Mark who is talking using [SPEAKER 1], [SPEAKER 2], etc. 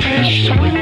[SPEAKER 1] Hashtag.